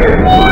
Jesus.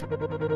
Thank